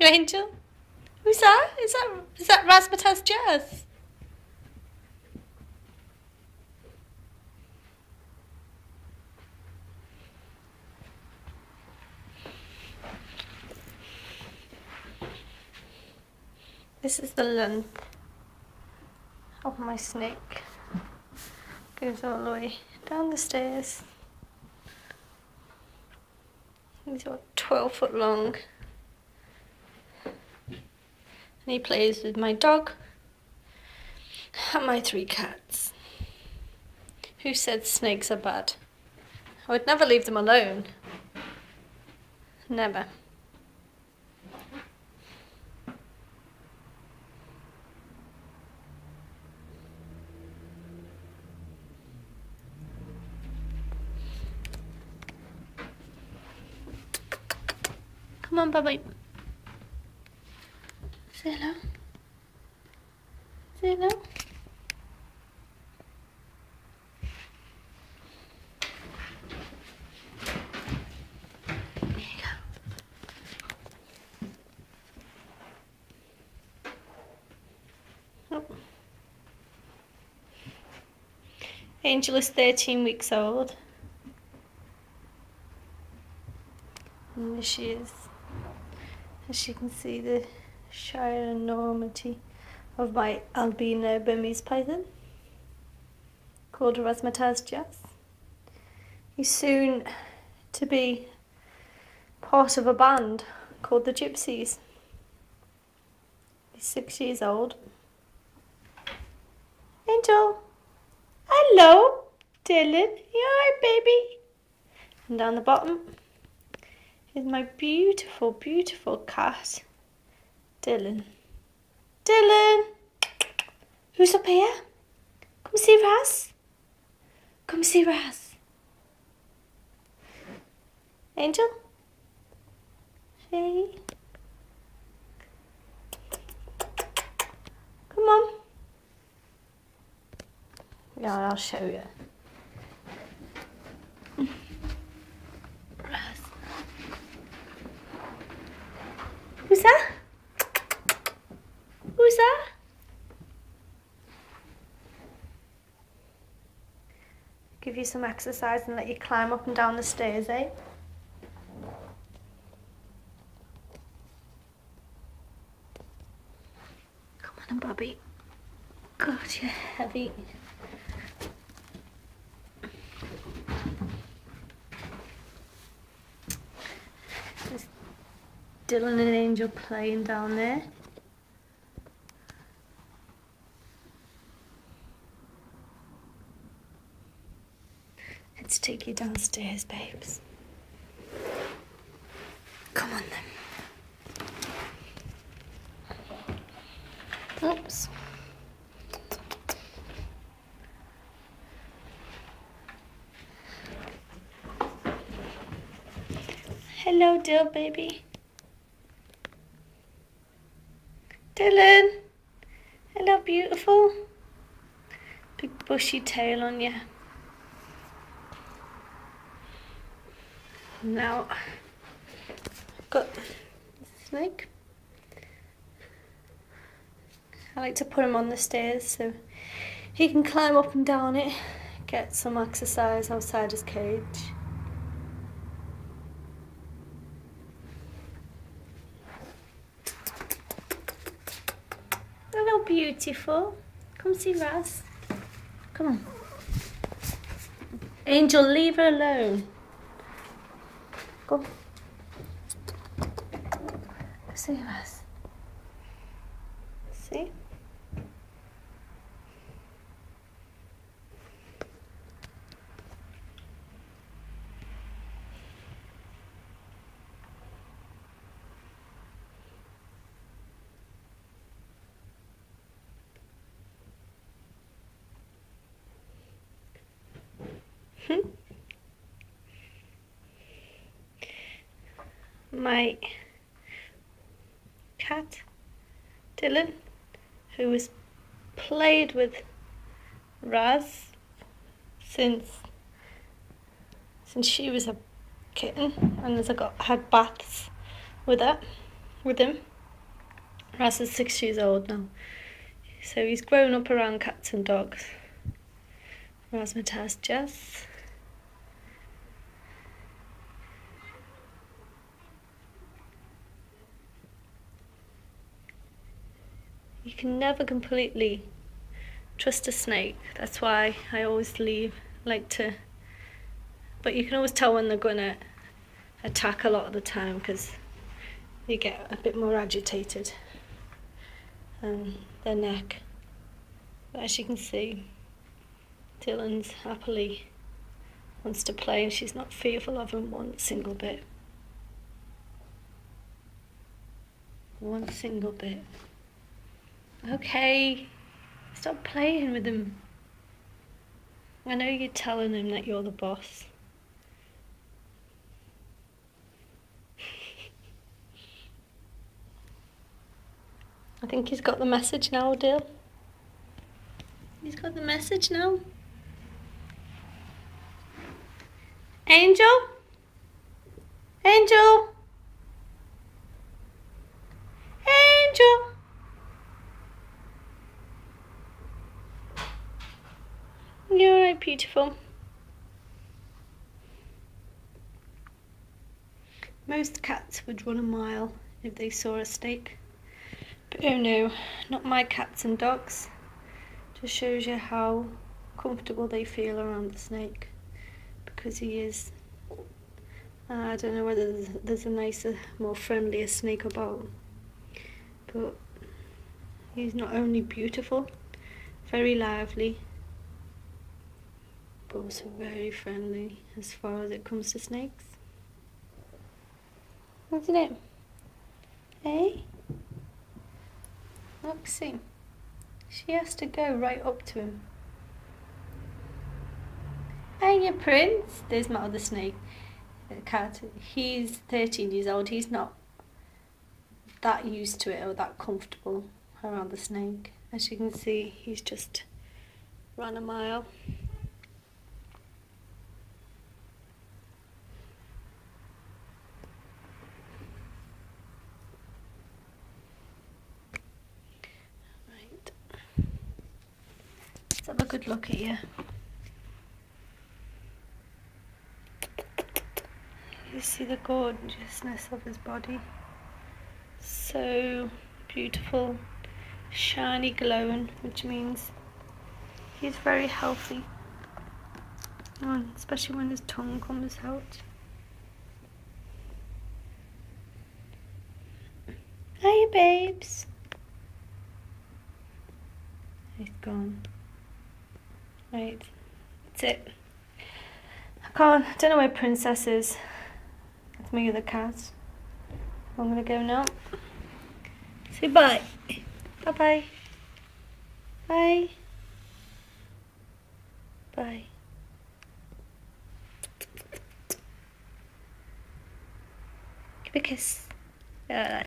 Angel? Who's that? Is that is that Razzmatazz Jazz? This is the length of my snake. Goes all the way down the stairs. He's about 12 foot long. And he plays with my dog and my three cats. Who said snakes are bad? I would never leave them alone. Never. Come on, Bubby. Say hello. You go. Oh. Angel is 13 weeks old. And she is. As you can see, the shire enormity of my albino Burmese python called Razzmatazz Jazz. He's soon to be part of a band called the Gypsies. He's six years old. Angel, hello, Dylan. You alright, baby? And down the bottom is my beautiful, beautiful cat, Dylan. Dylan! Who's up here? Come see Raz. Come see Raz. Angel? Hey. Come on. Yeah, I'll show you. Raz. Who's that? Who's that? Give you some exercise and let you climb up and down the stairs, eh? Come on, Bobby. God, you're heavy. There's Dylan and Angel playing down there. Let's take you downstairs, babes. Come on then. Oops. Hello, dear baby. Dylan. Hello, beautiful. Big bushy tail on you. Now, I've got snake. I like to put him on the stairs so he can climb up and down it, get some exercise outside his cage. Hello, beautiful. Come see Raz. Come on. Angel, leave her alone. Go. Go see Raz. See? My cat, Dylan, who has played with Raz since since she was a kitten and has got had baths with her with him. Raz is six years old now. So he's grown up around cats and dogs. Razzmatazz Jazz. You can never completely trust a snake. That's why I always leave, like to, but you can always tell when they're gonna attack a lot of the time because they get a bit more agitated and their neck. But as you can see, Dylan's happily wants to play and she's not fearful of him one single bit. One single bit. Okay, stop playing with him. I know you're telling him that you're the boss. I think he's got the message now, Dill. He's got the message now. Angel? Angel? Angel? You're right, beautiful. Most cats would run a mile if they saw a snake. But oh no, not my cats and dogs. Just shows you how comfortable they feel around the snake. Because he is, I don't know whether there's, there's a nicer, more friendlier snake about. But he's not only beautiful, very lively, also very friendly as far as it comes to snakes. Isn't it? Hey? Look, see. She has to go right up to him. Hey, you prince. There's my other snake, cat. He's 13 years old. He's not that used to it or that comfortable around the snake. As you can see, he's just run a mile. Let's have a good look at you. You see the gorgeousness of his body. So beautiful, shiny glowing, which means he's very healthy. Oh, especially when his tongue comes out. Hiya, babes. He's gone. Right, that's it. I can't, I don't know where Princess is. That's with the cat. I'm gonna go now. Say bye. Bye bye. Bye. Bye. Give a kiss. Uh,